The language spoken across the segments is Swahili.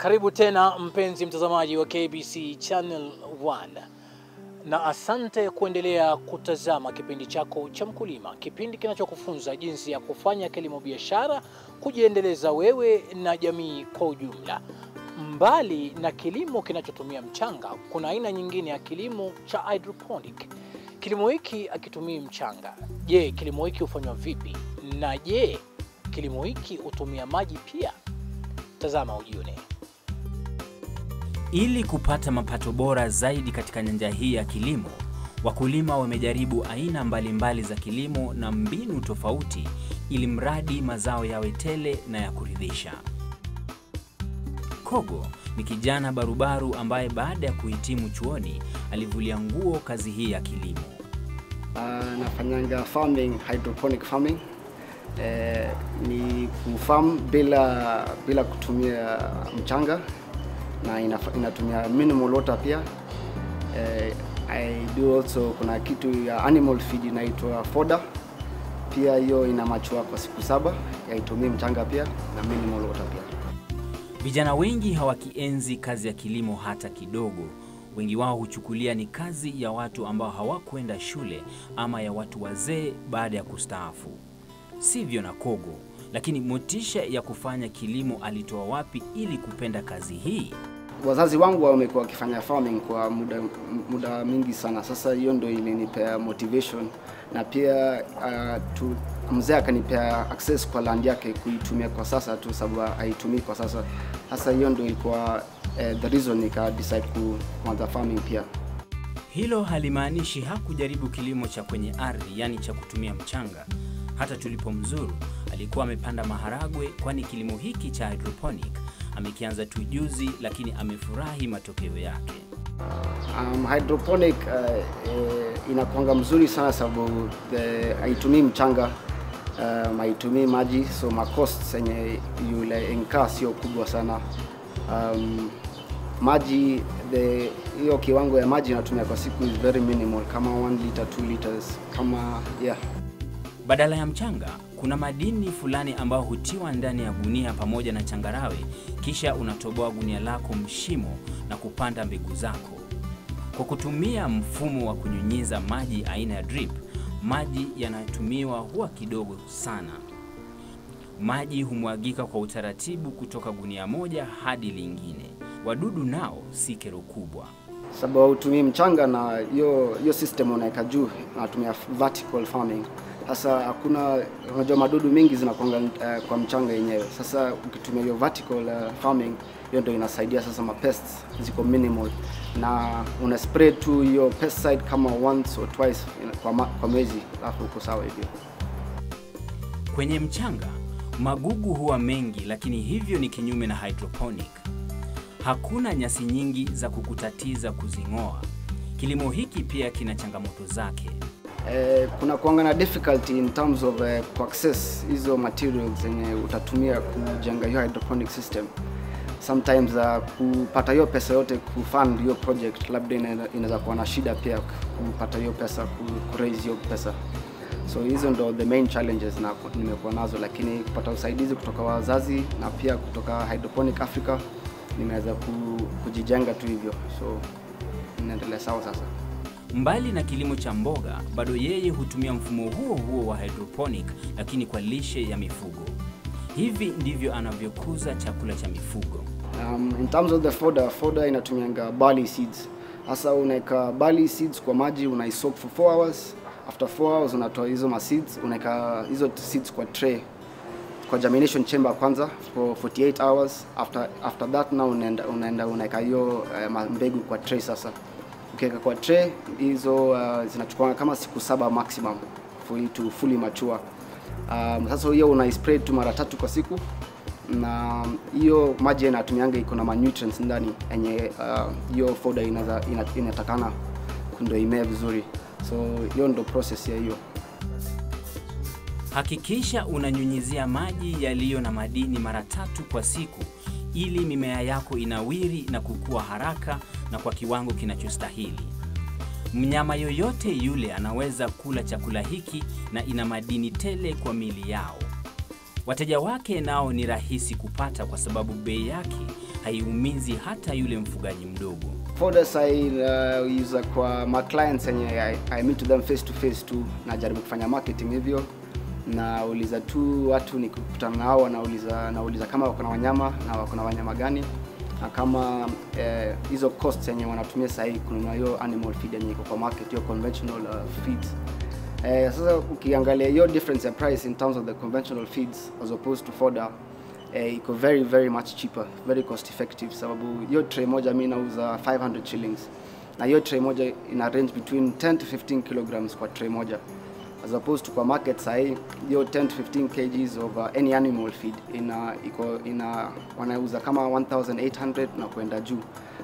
Karibu tena mpenzi mtazamaji wa KBC Channel 1 na asante kuendelea kutazama kipindi chako cha Mkulima, kipindi kinachokufunza jinsi ya kufanya kilimo biashara, kujiendeleza wewe na jamii kwa ujumla. Mbali na kilimo kinachotumia mchanga, kuna aina nyingine ya kilimo cha hydroponic. Kilimo hiki akitumii mchanga. Je, kilimo hiki hufanywa vipi? Na je, kilimo hiki hutumia maji pia? Tazama ujione. Ili kupata mapato bora zaidi katika nyanja hii ya kilimo, wakulima wamejaribu aina mbalimbali mbali za kilimo na mbinu tofauti ili mradi mazao yawe tele na ya kuridhisha. Kogo ni kijana barubaru ambaye baada ya kuhitimu chuoni alivulia nguo kazi hii ya kilimo. Uh, nafanyanga farming, hydroponic farming. Eh, ni kufarm bila bila kutumia mchanga na inatumia minimal water pia. Eh, I do also kuna kitu ya animal feed inaitwa foda pia, hiyo ina machua kwa siku saba, yaitumie mchanga pia na minimal water pia. Vijana wengi hawakienzi kazi ya kilimo hata kidogo. Wengi wao huchukulia ni kazi ya watu ambao hawakwenda shule ama ya watu wazee baada ya kustaafu. Sivyo na Kogo, lakini motisha ya kufanya kilimo alitoa wapi ili kupenda kazi hii? Wazazi wangu wamekuwa wakifanya farming kwa muda, muda mingi sana. Sasa hiyo ndio ilinipea motivation na pia uh, tu, mzee akanipea access kwa land yake kuitumia kwa sasa tu, sababu haitumii kwa sasa. Sasa hiyo ndio ilikuwa uh, the reason nika decide kuanza farming pia. Hilo halimaanishi hakujaribu kilimo cha kwenye ardhi, yani cha kutumia mchanga. Hata tulipomzuru alikuwa amepanda maharagwe, kwani kilimo hiki cha hydroponic amekianza tu juzi, lakini amefurahi matokeo yake. Um, hydroponic uh, eh, inakuanga mzuri sana sababu eh, haitumii mchanga um, haitumii maji so ma enye yenye yule nka sio kubwa sana um, maji hiyo kiwango ya maji inatumia kwa siku is very minimal kama 1 liter 2 liters kama yeah Badala ya mchanga, kuna madini fulani ambayo hutiwa ndani ya gunia pamoja na changarawe, kisha unatoboa gunia lako mshimo na kupanda mbegu zako. Kwa kutumia mfumo wa kunyunyiza maji aina ya drip, maji yanayotumiwa huwa kidogo sana. Maji humwagika kwa utaratibu kutoka gunia moja hadi lingine. Wadudu nao si kero kubwa. sababu hutumii mchanga na hiyo hiyo system unaweka juu, unatumia vertical farming. Sasa hakuna, unajua madudu mingi zinakuanga uh, kwa mchanga yenyewe. Sasa ukitumia hiyo vertical uh, farming, hiyo ndio inasaidia sasa ma pests ziko minimal, na una spray tu hiyo pesticide kama once or twice kwa, ma, kwa mwezi, alafu uko sawa hivyo. Kwenye mchanga magugu huwa mengi, lakini hivyo ni kinyume na hydroponic. Hakuna nyasi nyingi za kukutatiza kuzing'oa. Kilimo hiki pia kina changamoto zake. Eh, kuna kuanga na difficulty in terms of eh, hizo materials zenye utatumia kujenga hiyo hydroponic system. Sometimes uh, kupata hiyo pesa yote kufund hiyo project labda inaweza kuwa na shida pia kupata hiyo pesa ku- kuraise hiyo pesa. So hizo ndo the main challenges na nimekuwa nazo, lakini kupata usaidizi kutoka wazazi na pia kutoka Hydroponic Africa nimeweza ku, kujijenga tu hivyo, so inaendelea sawa sasa. Mbali na kilimo cha mboga, bado yeye hutumia mfumo huo huo wa hydroponic, lakini kwa lishe ya mifugo. Hivi ndivyo anavyokuza chakula cha mifugo. Um, in terms of the fodder, fodder inatumianga barley seeds. Hasa unaweka barley seeds kwa maji, unaisoak for 4 hours. After 4 hours unatoa hizo ma seeds, unaweka hizo seeds kwa tray kwa germination chamber kwanza for 48 hours. After after that now unaenda unaenda unaweka hiyo uh, mbegu kwa tray sasa. Ukiweka kwa tray hizo uh, zinachukua kama siku saba maximum for it to fully mature. Um, sasa hiyo una spray tu mara tatu kwa siku na hiyo maji inatumianga iko na nutrients ndani yenye uh, hiyo fodder inaza inatakana ndio imee vizuri, so hiyo ndo process ya hiyo. Hakikisha unanyunyizia maji yaliyo na madini mara tatu kwa siku ili mimea yako inawiri na kukua haraka na kwa kiwango kinachostahili. Mnyama yoyote yule anaweza kula chakula hiki na ina madini tele kwa mili yao. Wateja wake nao ni rahisi kupata kwa sababu bei yake haiumizi hata yule mfugaji mdogo. Foda sai uh, user kwa ma clients yenye I, I meet them face to face tu, najaribu kufanya marketing hivyo, nauliza tu watu nikikutana nao, nauliza nauliza kama wako na wanyama na wako na wanyama gani na kama eh, cost costs yenye wanatumia sahii kununua hiyo animal feed yenye iko kwa market, hiyo conventional uh, feeds. Eh, sasa ukiangalia hiyo difference ya price in terms of the conventional feeds as opposed to fodder eh, iko very very much cheaper, very cost effective. Sababu hiyo tray moja mi nauza 500 shillings. Na hiyo tray moja ina range between 10 to 15 kilograms kwa tray moja as opposed to kwa market sahi hiyo 10 to 15 kgs of uh, any animal feed ina iko ina wanauza kama 1800 na kwenda juu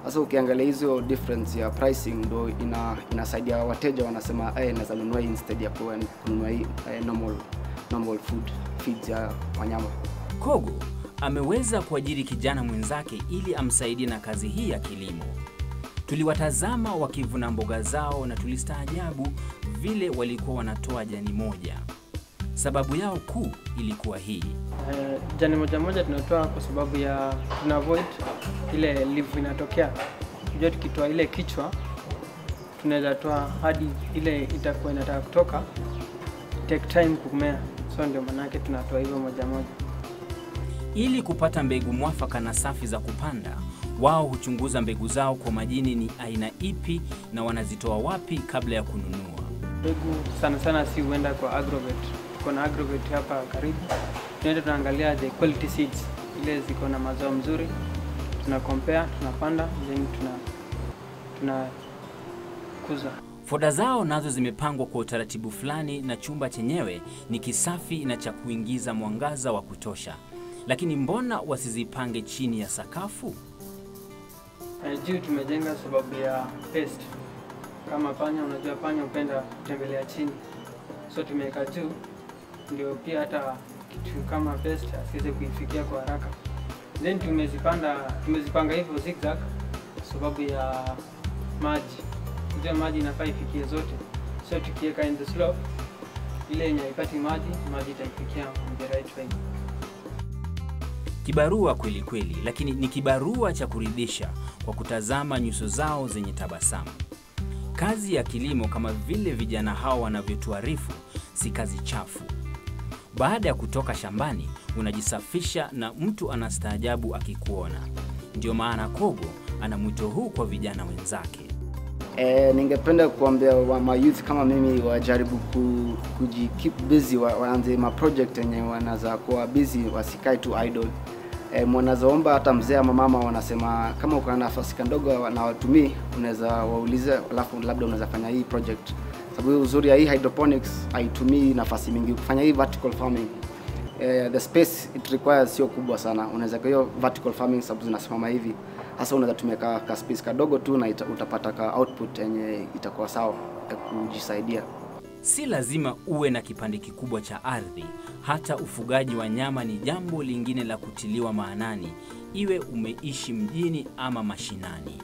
sasa ukiangalia hizo difference ya pricing ndo ina inasaidia wateja wanasema eh naweza nunua instead ya kununua eh, normal normal food feeds ya wanyama Kogo ameweza kuajiri kijana mwenzake ili amsaidie na kazi hii ya kilimo. Tuliwatazama wakivuna mboga zao na tulistaajabu vile walikuwa wanatoa jani moja. Sababu yao kuu ilikuwa hii. Uh, jani moja moja tunatoa kwa sababu ya tuna avoid ile leaf inatokea. Unajua tukitoa ile kichwa tunaweza toa hadi ile itakuwa inataka kutoka take time kumea, so ndio maanake tunatoa hivyo moja moja. Ili kupata mbegu mwafaka na safi za kupanda, wao huchunguza mbegu zao kwa majini ni aina ipi na wanazitoa wapi kabla ya kununua. Mbegu sana sana si huenda kwa agrovet. Tuko na agrovet hapa karibu, tunaenda tunaangalia the quality seeds, ile ziko na mazao mzuri, tuna compare, tunapanda then tuna tunakuza. Foda zao nazo zimepangwa kwa utaratibu fulani na chumba chenyewe ni kisafi na cha kuingiza mwangaza wa kutosha. Lakini mbona wasizipange chini ya sakafu? Eh, juu tumejenga sababu ya pest. Kama panya, unajua panya hupenda kutembelea chini, so tumeweka juu ndio pia hata kitu kama pest asiweze kuifikia kwa haraka. Then tumezipanda tumezipanga hivyo zigzag sababu ya maji. Unajua maji inafaa ifikie zote, so tukiweka in the slope ile yenye haipati maji, maji itaifikia on the right way. Kibarua kweli kweli, lakini ni kibarua cha kuridhisha kwa kutazama nyuso zao zenye tabasamu. Kazi ya kilimo kama vile vijana hao wanavyotuarifu si kazi chafu. Baada ya kutoka shambani, unajisafisha na mtu anastaajabu akikuona. Ndio maana Kogo ana mwito huu kwa vijana wenzake. E, ningependa kuambia wa mayouth kama mimi wajaribu ku, kuji busy wa, waanze maproject yenye wanaweza kuwa busy wasikae tu idle. E, mwanazoomba hata mzee ama mama wanasema kama uko na nafasi kandogo na watumii unaweza waulize, alafu labda unaweza fanya hii project, sababu uzuri ya hii hydroponics haitumii nafasi mingi. Kufanya hii vertical farming eh, the space it requires sio kubwa sana. Unaweza kwa hiyo vertical farming sababu zinasimama hivi, hasa unaweza tumia ka, ka space kadogo tu na ita, utapata ka output yenye itakuwa sawa ya kujisaidia. Si lazima uwe na kipande kikubwa cha ardhi. Hata ufugaji wa nyama ni jambo lingine la kutiliwa maanani, iwe umeishi mjini ama mashinani.